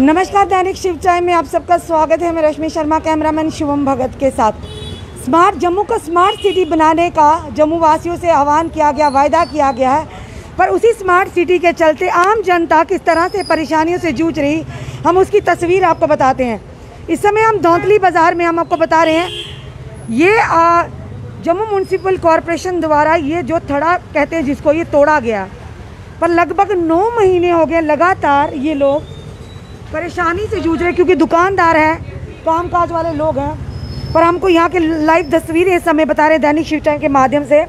नमस्कार दैनिक शिव चाय में आप सबका स्वागत है। मैं रश्मि शर्मा, कैमरामैन शिवम भगत के साथ। स्मार्ट जम्मू को स्मार्ट सिटी बनाने का जम्मू वासियों से आह्वान किया गया, वायदा किया गया है। पर उसी स्मार्ट सिटी के चलते आम जनता किस तरह से परेशानियों से जूझ रही, हम उसकी तस्वीर आपको बताते हैं। इस समय हम धौतली बाज़ार में हम आपको बता रहे हैं, ये जम्मू म्यूनसिपल कॉरपोरेशन द्वारा ये जो थड़ा कहते हैं जिसको ये तोड़ा गया, पर लगभग नौ महीने हो गए लगातार ये लोग परेशानी से जूझ रहे क्योंकि दुकानदार हैं, कामकाज वाले लोग हैं। पर हमको यहाँ के लाइव तस्वीरें इस समय बता रहे हैं दैनिक शिव के माध्यम से।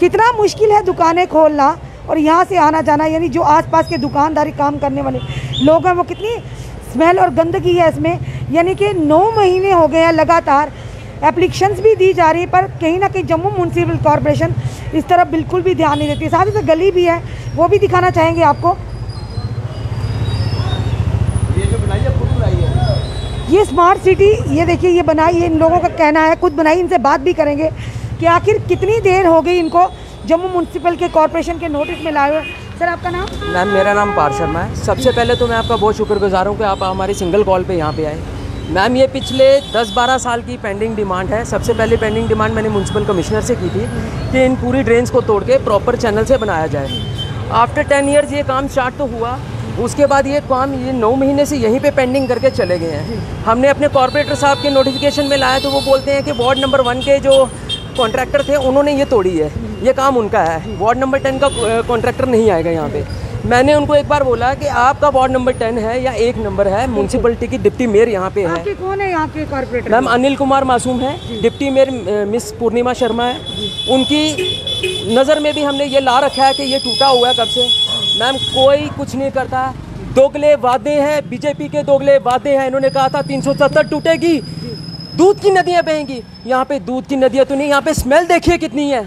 कितना मुश्किल है दुकानें खोलना और यहाँ से आना जाना, यानी जो आसपास के दुकानदारी काम करने वाले लोग हैं, वो कितनी स्मेल और गंदगी है इसमें। यानी कि नौ महीने हो गए हैं लगातार एप्लीकेशंस भी दी जा रही है, पर कहीं ना कहीं जम्मू म्यूनसिपल कॉरपोरेशन इस तरफ़ बिल्कुल भी ध्यान नहीं देती। साथ ही साथ गली भी है, वो भी दिखाना चाहेंगे आपको ये जो बनाई है खुद बनाई है ये स्मार्ट सिटी ये देखिए, ये बनाई है इन लोगों का कहना है, खुद बनाई, इनसे बात भी करेंगे कि आखिर कितनी देर हो गई इनको जम्मू म्यूनसिपल के कॉरपोरेशन के नोटिस में लाए हुए। सर आपका नाम? मैम, मेरा नाम पार शर्मा है। सबसे पहले तो मैं आपका बहुत शुक्रगुजार हूँ कि आप हमारी सिंगल कॉल पे यहाँ पे आए। मैम, ये पिछले 10-12 साल की पेंडिंग डिमांड है। सबसे पहले पेंडिंग डिमांड मैंने म्यूनसिपल कमिश्नर से की थी कि इन पूरी ड्रेन्स को तोड़ के प्रॉपर चैनल से बनाया जाए। आफ्टर टेन ईयर्स ये काम स्टार्ट तो हुआ। उसके बाद ये काम ये नौ महीने से यहीं पे पेंडिंग करके चले गए हैं। हमने अपने कॉरपोरेटर साहब के नोटिफिकेशन में लाया तो वो बोलते हैं कि वार्ड नंबर वन के जो कॉन्ट्रैक्टर थे उन्होंने ये तोड़ी है। ये काम उनका है। वार्ड नंबर टेन का कॉन्ट्रैक्टर नहीं आएगा यहाँ पर मैंने उनको एक बार बोला कि आपका वार्ड नंबर टेन है या एक नंबर है म्यूनसिपलिटी की डिप्टी मेयर यहाँ पे है। आपके कौन है यहाँ के कॉरपोरेटर मैम अनिल कुमार मासूम है। Deputy mayor miss Purnima Sharma है। उनकी नज़र में भी हमने ये ला रखा है कि ये टूटा हुआ है कब से? मैम कोई कुछ नहीं करता। दोगले वादे हैं बीजेपी के दोगले वादे हैं इन्होंने कहा था 370 टूटेगी। दूध की नदियाँ बहेंगी। यहाँ पे दूध की नदियाँ तो नहीं यहाँ पे स्मेल देखिए कितनी है।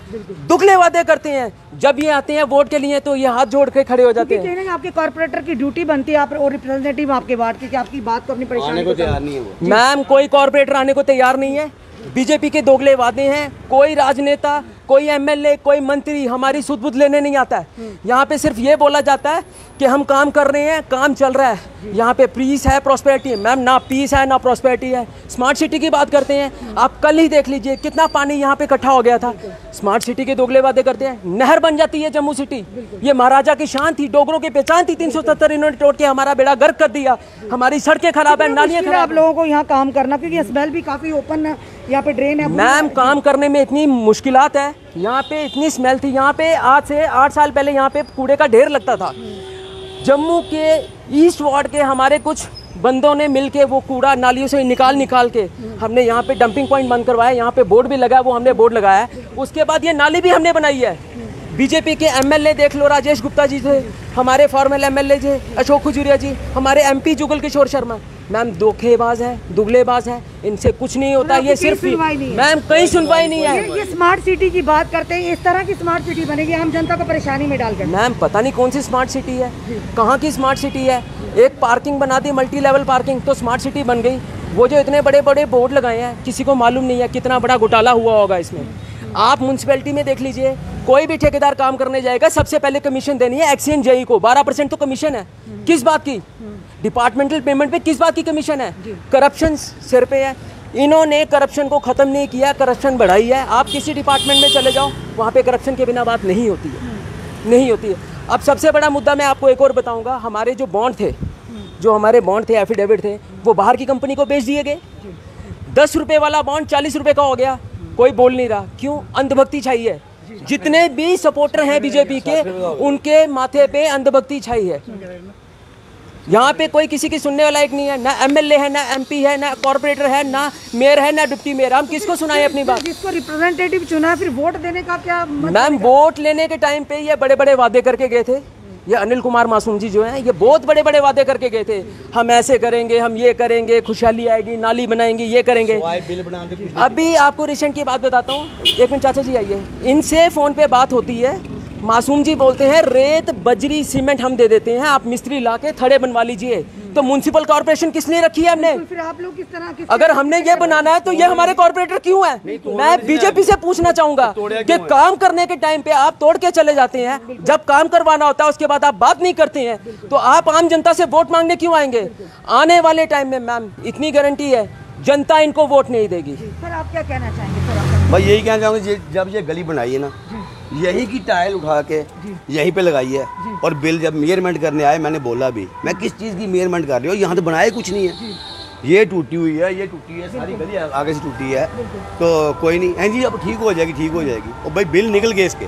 दुगले वादे करते हैं। जब ये आते हैं वोट के लिए तो ये हाथ जोड़ के खड़े हो जाते हैं। आपके कॉरपोरेटर की ड्यूटी बनती है आप और रिप्रेजेंटेटिव आपके वार्ड की कि आपकी बात को अपनी परेशानी को को तैयार नहीं है मैम कोई कॉरपोरेटर आने को तैयार नहीं है। बीजेपी के दोगले वादे हैं। कोई राजनेता कोई एमएलए कोई मंत्री हमारी सुध बुध लेने नहीं आता है। यहाँ पे सिर्फ़ ये बोला जाता है कि हम काम कर रहे हैं काम चल रहा है। यहाँ पे पीस है प्रॉस्पेरिटी है। मैम ना पीस है ना प्रॉस्पेरिटी है। स्मार्ट सिटी की बात करते हैं। आप कल ही देख लीजिए कितना पानी यहाँ पे इकट्ठा हो गया था। स्मार्ट सिटी के दोगले वादे करते हैं। नहर बन जाती है जम्मू सिटी ये महाराजा की शान थी डोगरों की पहचान थी। तीन सौ सत्तर इन्होंने तोड़ के हमारा बेड़ा गर्क कर दिया। हमारी सड़कें खराब है नालियाँ खराब आप लोगों को यहाँ काम करना क्योंकि स्मेल भी काफ़ी ओपन है। यहाँ पे ड्रेन है मैम काम करने में इतनी मुश्किल है। यहाँ पे इतनी स्मेल थी। यहाँ पे आज से आठ साल पहले यहाँ पे कूड़े का ढेर लगता था। जम्मू के ईस्ट वार्ड के हमारे कुछ बंदों ने मिलके वो कूड़ा नालियों से निकाल निकाल के हमने यहाँ पे डंपिंग पॉइंट बंद करवाया। यहाँ पे बोर्ड भी लगाया वो हमने बोर्ड लगाया है। उसके बाद ये नाली भी हमने बनाई है। बीजेपी के एमएलए देख लो राजेश गुप्ता जी थे हमारे फॉर्मल एमएलए थे अशोक खुजूरिया जी हमारे एमपी जुगल किशोर शर्मा। मैम धोखेबाज है दुगलेबाज है इनसे कुछ नहीं होता ये सिर्फ़ मैम कहीं सुनवाई नहीं है। ये, ये स्मार्ट सिटी की बात करते हैं इस तरह की स्मार्ट सिटी बनेगी आम जनता को परेशानी में डालकर। मैम पता नहीं कौन सी स्मार्ट सिटी है कहाँ की स्मार्ट सिटी है? एक पार्किंग बना दी मल्टी लेवल पार्किंग तो स्मार्ट सिटी बन गई। वो जो इतने बड़े बड़े बोर्ड लगाए हैं किसी को मालूम नहीं है कितना बड़ा घोटाला हुआ होगा इसमें। आप म्यूनसिपैलिटी में देख लीजिए कोई भी ठेकेदार काम करने जाएगा सबसे पहले कमीशन देनी है एक्सीडेंट जेई को। 12 परसेंट तो कमीशन है। किस बात की? डिपार्टमेंटल पेमेंट पे किस बात की कमीशन है? करप्शन सिर पे है। इन्होंने करप्शन को ख़त्म नहीं किया करप्शन बढ़ाई है। आप किसी डिपार्टमेंट में चले जाओ वहाँ पे करप्शन के बिना बात नहीं होती है। नहीं होती है। अब सबसे बड़ा मुद्दा मैं आपको एक और बताऊँगा। हमारे जो बॉन्ड थे जो हमारे बॉन्ड थे एफिडेविट थे वो बाहर की कंपनी को बेच दिए गए। दस रुपये वाला बॉन्ड चालीस रुपये का हो गया। कोई बोल नहीं रहा। क्यों? अंधभक्ति छाई है। जितने भी सपोर्टर हैं बीजेपी के उनके माथे पे अंधभक्ति छाई है। यहाँ पे कोई किसी की सुनने वाला एक नहीं है। ना एमएलए है ना एमपी है ना कॉर्पोरेटर है ना मेयर है ना डिप्टी मेयर हम किसको सुनाए अपनी बात? जिसको रिप्रेजेंटेटिव चुना है, फिर वोट देने का क्या मतलब मैम वोट लेने के टाइम पे ये बड़े बड़े वादे करके गए थे। ये अनिल कुमार मासूम जी जो हैं ये बहुत बड़े बड़े वादे करके गए थे। हम ऐसे करेंगे हम ये करेंगे खुशहाली आएगी नाली बनाएँगे ये करेंगे। बिल अभी आपको रिसेंट की बात बताता हूँ। एक मिनट चाचा जी आइए। इनसे फ़ोन पे बात होती है। मासूम जी बोलते हैं रेत बजरी सीमेंट हम दे देते हैं आप मिस्त्री ला के थड़े बनवा लीजिए। तो म्यूनसिपल कॉर्पोरेशन किसने रखी है हमने? तो फिर आप लोग किस तरह किस अगर हमने ये बनाना है तो ये हमारे कॉर्पोरेटर क्यों है? मैं बीजेपी से पूछना चाहूँगा कि काम करने के टाइम पे आप तोड़ के चले जाते हैं। जब काम करवाना होता है उसके बाद आप बात नहीं करते हैं। तो आप आम जनता से वोट मांगने क्यों आएँगे? आने वाले टाइम में मैम इतनी गारंटी है जनता इनको वोट नहीं देगी। सर आप क्या कहना चाहेंगे सर? भाई यही कहना चाहूँगा जब ये गली बनाई है ना यही की टाइल उठा के यहीं पे लगाई है। और बिल जब मेयरमेंट करने आए मैंने बोला भी मैं किस चीज़ की मेयरमेंट कर रही हूँ? यहाँ तो बनाया कुछ नहीं है। ये टूटी हुई है ये टूटी है सारी गली आगे से टूटी है। तो कोई नहीं हैं जी अब ठीक हो जाएगी ठीक हो जाएगी। और भाई बिल निकल गए इसके।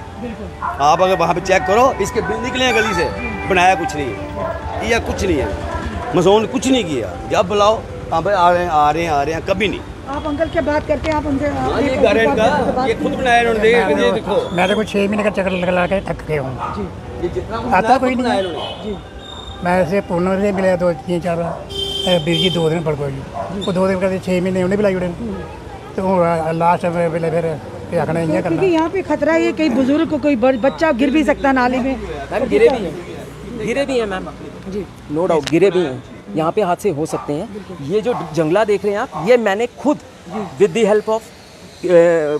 आप अगर वहाँ पे चेक करो इसके बिल निकले हैं गली से। बनाया कुछ नहीं है। या कुछ नहीं है। मसोन कुछ नहीं किया। जब बुलाओ हाँ भाई आ रहे हैं आ रहे हैं आ रहे हैं कभी नहीं। आप अंकल क्या बात करते हैं? आप उनसे हाँ ये घर इनका। ये खुद बनाया इन्होंने देख ये देखो। मैं तो कुछ छः महीने का चक्कर लगा के थक गया हूँ। ये जितना आता कोई नहीं। बनाया इन्होंने मैं ऐसे पूर्ण से मिले दो तीन चार बार। बीर जी दो दिन पड़ गई वो दो दिन करते छः महीने उन्हें बुलाई उड़े। तो लास्ट में मिले फिर फिर आखना क्योंकि करना। यहाँ पे खतरा है कई बुज़ुर्ग को कोई बच्चा गिर भी सकता है नाली में। गिरे भी हैं गिरे भी हैं। मैम जी। नो डाउट गिरे भी हैं। यहाँ पे हादसे हो सकते हैं। ये जो जंगला देख रहे हैं आप ये मैंने खुद with the help of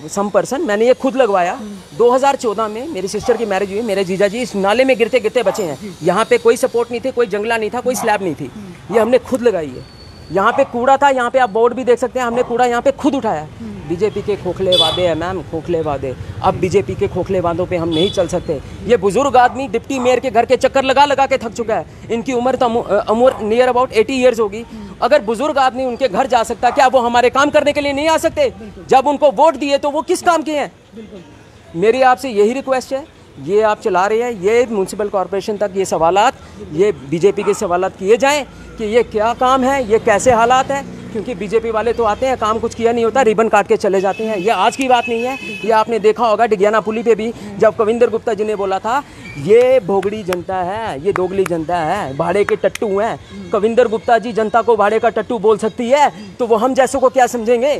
some person मैंने ये खुद लगवाया। 2014 में मेरी सिस्टर की मैरिज हुई मेरे जीजा जी इस नाले में गिरते गिरते बचे हैं। यहाँ पे कोई सपोर्ट नहीं थे कोई जंगला नहीं था कोई स्लैब नहीं थी। ये हमने खुद लगाई है। यहाँ पे कूड़ा था, यहाँ पे आप बोर्ड भी देख सकते हैं, हमने कूड़ा यहाँ पे खुद उठाया। बीजेपी के खोखले वादे हैं, मैम, खोखले वादे। अब बीजेपी के खोखले वादों पे हम नहीं चल सकते। ये बुज़ुर्ग आदमी डिप्टी मेयर के घर के चक्कर लगा लगा के थक चुका है। इनकी उम्र तो उम्र नियर अबाउट एटी ईयर्स होगी। अगर बुज़ुर्ग आदमी उनके घर जा सकता, क्या वो हमारे काम करने के लिए नहीं आ सकते? जब उनको वोट दिए तो वो किस काम के हैं? मेरी आपसे यही रिक्वेस्ट है। ये आप चला रहे हैं, ये म्यूनसिपल कॉरपोरेशन तक ये सवालात, ये बीजेपी के सवालात किए जाएँ। कि ये क्या काम है, ये कैसे हालात है? क्योंकि बीजेपी वाले तो आते हैं, काम कुछ किया नहीं होता, रिबन काट के चले जाते हैं। ये आज की बात नहीं है, ये आपने देखा होगा डिगियाना पुली पे भी, जब कविंदर गुप्ता जी ने बोला था, ये भोगड़ी जनता है, ये दोगली जनता है, भाड़े के टट्टू हैं। कविंदर गुप्ता जी जनता को भाड़े का टट्टू बोल सकती है तो वो हम जैसों को क्या समझेंगे?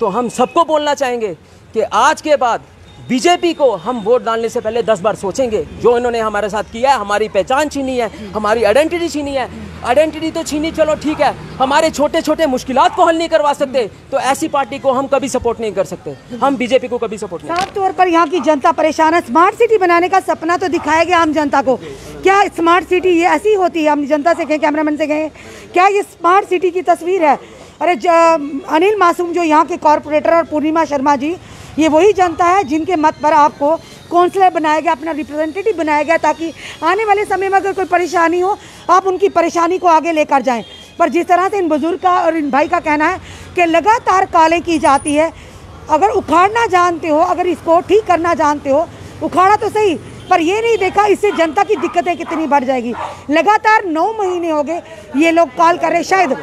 तो हम सबको बोलना चाहेंगे कि आज के बाद बीजेपी को हम वोट डालने से पहले दस बार सोचेंगे। जो इन्होंने हमारे साथ किया है, हमारी पहचान छीनी है, हमारी आइडेंटिटी छीनी है। आइडेंटिटी तो छीनी, चलो ठीक है, हमारे छोटे छोटे मुश्किलात को हल नहीं करवा सकते तो ऐसी पार्टी को हम कभी सपोर्ट नहीं कर सकते। हम बीजेपी को कभी सपोर्ट नहीं साफ़ तौर पर यहाँ की जनता परेशान है। स्मार्ट सिटी बनाने का सपना तो दिखाया गया आम जनता को। क्या स्मार्ट सिटी ये ऐसी होती है? हम जनता से कहें कैमरामैन से कहें, क्या ये स्मार्ट सिटी की तस्वीर है? अरे अनिल मासूम जो यहाँ के कॉरपोरेटर और पूर्णिमा शर्मा जी ये वही जनता है जिनके मत पर आपको काउंसलर बनाया गया, अपना रिप्रेजेंटेटिव बनाया गया ताकि आने वाले समय में अगर कोई परेशानी हो, आप उनकी परेशानी को आगे लेकर जाएँ। पर जिस तरह से इन बुज़ुर्ग का और इन भाई का कहना है कि लगातार कालें की जाती है, अगर उखाड़ना जानते हो, अगर इसको ठीक करना जानते हो, उखाड़ा तो सही, पर ये नहीं देखा इससे जनता की दिक्कतें कितनी बढ़ जाएगी। लगातार नौ महीने हो गए, ये लोग कॉल कर रहे शायद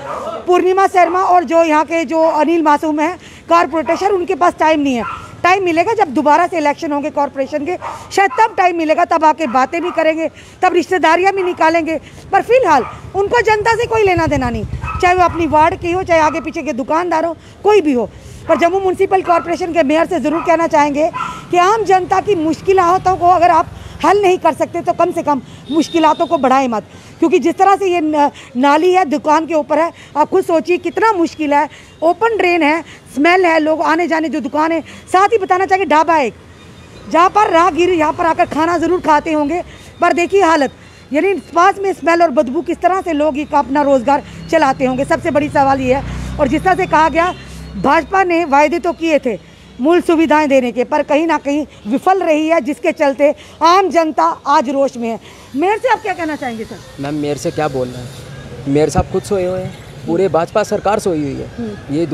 पूर्णिमा शर्मा और जो यहाँ के जो अनिल मासूम हैं कॉरपोरेटर, उनके पास टाइम नहीं है। टाइम मिलेगा जब दोबारा से इलेक्शन होंगे कॉरपोरेशन के। शायद तब टाइम मिलेगा, तब आके बातें भी करेंगे, तब रिश्तेदारियाँ भी निकालेंगे। पर फ़िलहाल, उनको जनता से कोई लेना देना नहीं। चाहे वो अपनी वार्ड की हो, चाहे आगे पीछे के दुकानदार हो, कोई भी हो। पर जम्मू म्यूनसिपल कॉरपोरेशन के मेयर से ज़रूर कहना चाहेंगे कि आम जनता की मुश्किलों को अगर आप हल नहीं कर सकते तो कम से कम मुश्किलों को बढ़ाएँ मत। क्योंकि जिस तरह से ये नाली है, दुकान के ऊपर है, आप खुद सोचिए कितना मुश्किल है। ओपन ड्रेन है, स्मेल है, लोग आने जाने जो दुकान है, साथ ही बताना चाहिए ढाबा एक। जहाँ पर राहगीर यहाँ पर आकर खाना ज़रूर खाते होंगे, पर देखिए हालत। यानी पास में स्मेल और बदबू किस तरह से लोग एक अपना रोज़गार चलाते होंगे, सबसे बड़ी सवाल ये है। और जिस तरह से कहा गया, भाजपा ने वायदे तो किए थे मूल सुविधाएँ देने के पर कहीं ना कहीं विफल रही है जिसके चलते आम जनता आज रोष में है। मेयर से आप क्या कहना चाहेंगे सर? मैम मेयर से क्या बोलना है? मेयर साहब खुद सोए हुए हैं। पूरे भाजपा सरकार सोई हुई है। ये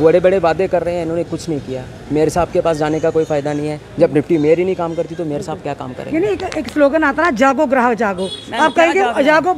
बड़े बड़े वादे कर रहे हैं इन्होंने कुछ नहीं किया। मेयर साहब के पास जाने का कोई फ़ायदा नहीं है। जब डिप्टी मेयर ही नहीं काम करती तो मेयर साहब क्या काम करेंगे? एक, एक स्लोगन आता ना जागो ग्राहक जागो। आप कहेंगे जागो?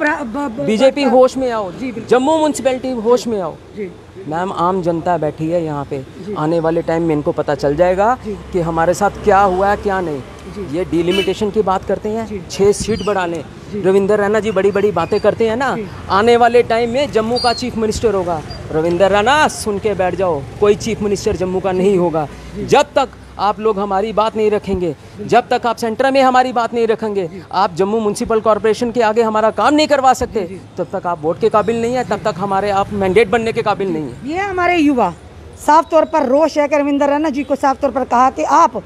बीजेपी होश में आओ। जम्मू म्यूनसिपैलिटी होश में आओ। जी। मैम आम जनता बैठी है यहाँ पे। आने वाले टाइम में इनको पता चल जाएगा कि हमारे साथ क्या हुआ है क्या नहीं। ये डिलिमिटेशन की बात करते हैं छः सीट बढ़ा लें रविंदर रैना जी बड़ी बड़ी बातें करते हैं ना। आने वाले टाइम में जम्मू का चीफ मिनिस्टर होगा। रविंदर रैना सुन के बैठ जाओ कोई चीफ मिनिस्टर जम्मू का नहीं होगा। जब तक आप लोग हमारी बात नहीं रखेंगे। जब तक आप सेंटर में हमारी बात नहीं रखेंगे आप जम्मू म्यूनसिपल कॉरपोरेशन के आगे हमारा काम नहीं करवा सकते। तब तक आप वोट के काबिल नहीं है तब तक हमारे आप मैंडेट बनने के काबिल नहीं है। ये हमारे युवा साफ़ तौर पर रोष है कि रविंदर रैना जी को साफ़ तौर पर कहा कि आप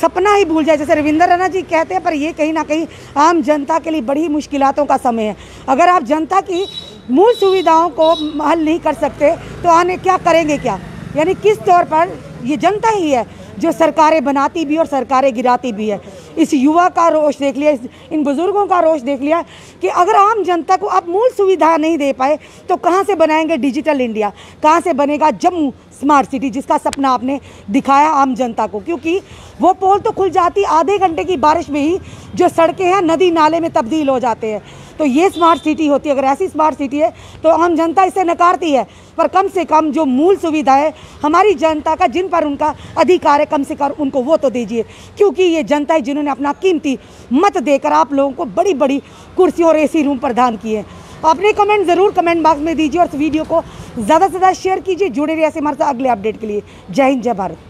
सपना ही भूल जाए। जैसे रविंदर रैना जी कहते हैं पर ये कहीं ना कहीं आम जनता के लिए बड़ी मुश्किलातों का समय है। अगर आप जनता की मूल सुविधाओं को हल नहीं कर सकते तो आने क्या करेंगे क्या? यानी किस तौर पर ये जनता ही है? जो सरकारें बनाती भी और सरकारें गिराती भी है। इस युवा का रोष देख लिया इन बुज़ुर्गों का रोष देख लिया कि अगर आम जनता को आप मूल सुविधा नहीं दे पाए तो कहाँ से बनाएँगे डिजिटल इंडिया? कहाँ से बनेगा जम्मू स्मार्ट सिटी, जिसका सपना आपने दिखाया आम जनता को? क्योंकि वो पोल तो खुल जाती, आधे घंटे की बारिश में ही जो सड़कें हैं, नदी नाले में तब्दील हो जाते हैं। तो ये स्मार्ट सिटी होती है। अगर ऐसी स्मार्ट सिटी है तो आम जनता इसे नकारती है। पर कम से कम जो मूल सुविधा है, हमारी जनता का, जिन पर उनका अधिकार है, कम से कम उनको वो तो दीजिए। क्योंकि ये जनता है जिन्होंने अपना कीमती मत देकर आप लोगों को बड़ी बड़ी कुर्सियों और एसी रूम प्रदान किए अपने कमेंट ज़रूर कमेंट बॉक्स में दीजिए और इस वीडियो को ज़्यादा से ज़्यादा शेयर कीजिए। जुड़े रहिए ऐसे हमारे साथ अगले अपडेट के लिए। जय हिंद, जय भारत।